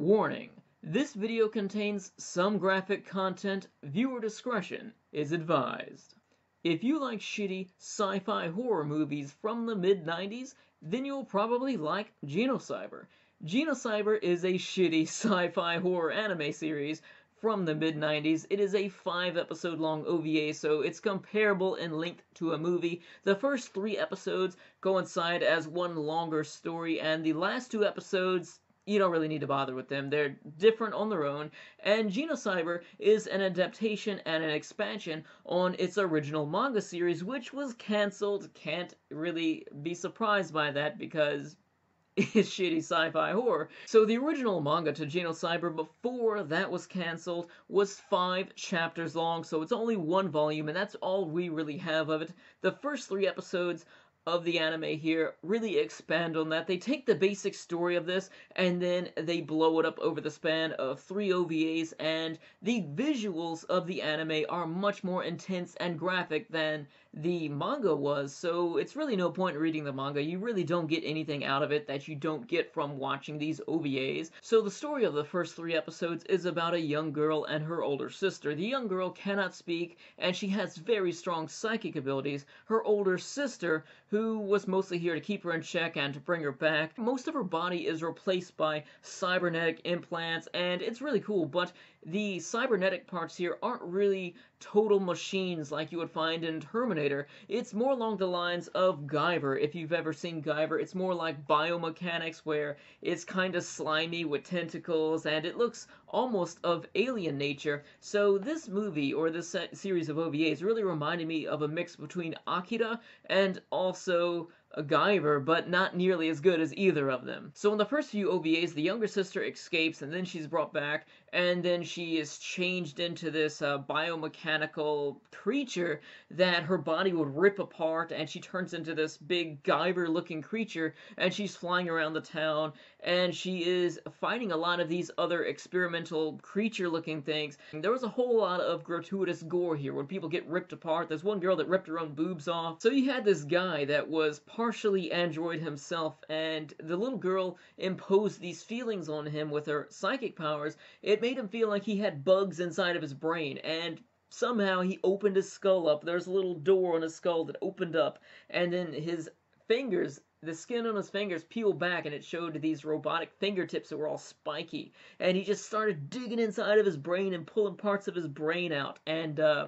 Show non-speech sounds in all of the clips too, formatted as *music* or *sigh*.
Warning: This video contains some graphic content. Viewer discretion is advised. If you like shitty sci-fi horror movies from the mid-90s, then you'll probably like Genocyber. Genocyber is a shitty *laughs* sci-fi horror anime series from the mid 90s. It is a five episode long OVA, so it's comparable in length to a movie. The first three episodes coincide as one longer story, and the last two episodes you don't really need to bother with them. They're different on their own, and Genocyber is an adaptation and an expansion on its original manga series, which was cancelled. Can't really be surprised by that because *laughs* it's shitty sci-fi horror. So the original manga to Genocyber before that was cancelled was five chapters long, so it's only one volume, and that's all we really have of it. The first three episodes of the anime here really expand on that. They take the basic story of this and then they blow it up over the span of three OVAs and the visuals of the anime are much more intense and graphic than the manga was, so it's really no point reading the manga. You really don't get anything out of it that you don't get from watching these OVAs. So the story of the first three episodes is about a young girl and her older sister. The young girl cannot speak and she has very strong psychic abilities. Her older sister, who was mostly here to keep her in check and to bring her back, most of her body is replaced by cybernetic implants and it's really cool, but the cybernetic parts here aren't really total machines like you would find in Terminator. It's more along the lines of Guyver. If you've ever seen Guyver, it's more like biomechanics where it's kind of slimy with tentacles and it looks almost of alien nature. So this movie or this series of OVAs really reminded me of a mix between Akira and also a Guyver, but not nearly as good as either of them. So in the first few OVAs, the younger sister escapes and then she's brought back and then she is changed into this uh, biomechanical creature that her body would rip apart and she turns into this big Guyver looking creature and she's flying around the town and she is fighting a lot of these other experimental creature looking things. There was a whole lot of gratuitous gore here when people get ripped apart. There's one girl that ripped her own boobs off. So you had this guy that was partially android himself and the little girl imposed these feelings on him with her psychic powers. It it made him feel like he had bugs inside of his brain, and somehow he opened his skull up. There's a little door on his skull that opened up, and then his fingers the skin on his fingers peeled back and it showed these robotic fingertips that were all spiky and he just started digging inside of his brain and pulling parts of his brain out and uh,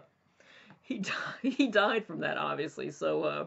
he *laughs* died, he died from that obviously so uh,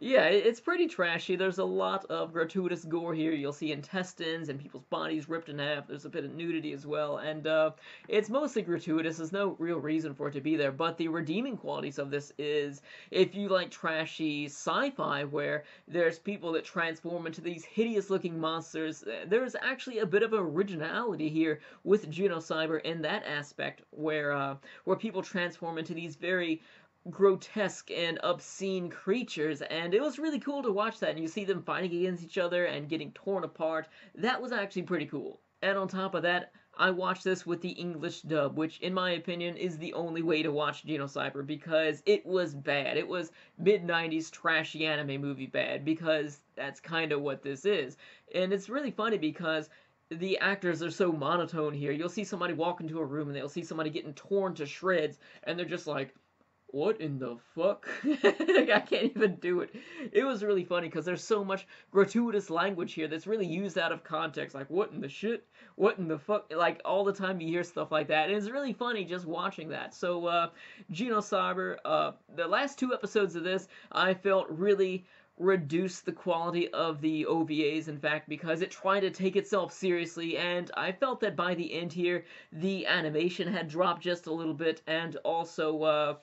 yeah it's pretty trashy. There's a lot of gratuitous gore here. You'll see intestines and people's bodies ripped in half. There's a bit of nudity as well and uh, it's mostly gratuitous. There's no real reason for it to be there but the redeeming qualities of this is if you like trashy sci-fi where there's people that transform into these hideous looking monsters there's actually a bit of originality here with Juno Genocyber in that aspect where uh, where people transform into these very grotesque and obscene creatures and it was really cool to watch that and you see them fighting against each other and getting torn apart. That was actually pretty cool. And on top of that I watched this with the English dub which in my opinion is the only way to watch Genocyber because it was bad. It was mid 90s trashy anime movie bad because that's kind of what this is. And it's really funny because the actors are so monotone here. You'll see somebody walk into a room and they'll see somebody getting torn to shreds and they're just like, what in the fuck? *laughs* I can't even do it. It was really funny because there's so much gratuitous language here that's really used out of context. Like, what in the shit? What in the fuck? Like, all the time you hear stuff like that. And it's really funny just watching that. So, uh, Genocyber, uh, the last two episodes of this, I felt really reduced the quality of the OVAs, in fact, because it tried to take itself seriously, and I felt that by the end here, the animation had dropped just a little bit, and also, uh,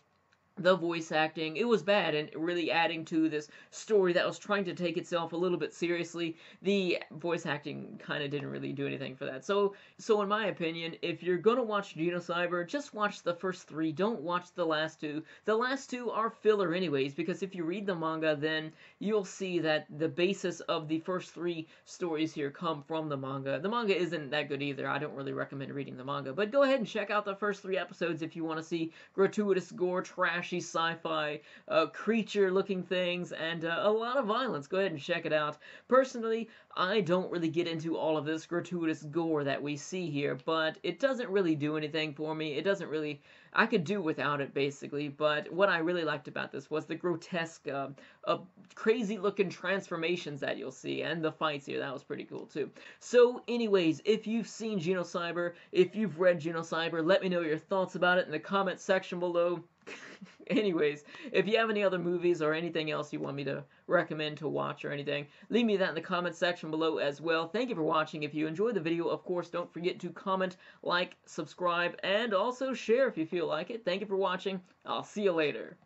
the voice acting. It was bad and really adding to this story that was trying to take itself a little bit seriously. The voice acting kind of didn't really do anything for that. So, so in my opinion, if you're gonna watch Genocyber, just watch the first three. Don't watch the last two. The last two are filler anyways, because if you read the manga, then you'll see that the basis of the first three stories here come from the manga. The manga isn't that good either. I don't really recommend reading the manga, but go ahead and check out the first three episodes if you want to see gratuitous gore, trash, flashy sci-fi uh, creature-looking things and uh, a lot of violence. Go ahead and check it out. Personally, I don't really get into all of this gratuitous gore that we see here, but it doesn't really do anything for me. It doesn't really I could do without it basically, but what I really liked about this was the grotesque, uh, uh, crazy looking transformations that you'll see, and the fights here, that was pretty cool too. So anyways, if you've seen Genocyber, if you've read Genocyber, let me know your thoughts about it in the comment section below. *laughs* Anyways, if you have any other movies or anything else you want me to recommend to watch or anything, leave me that in the comment section below as well. Thank you for watching. If you enjoyed the video, of course, don't forget to comment, like, subscribe, and also share if you feel like it. Thank you for watching. I'll see you later.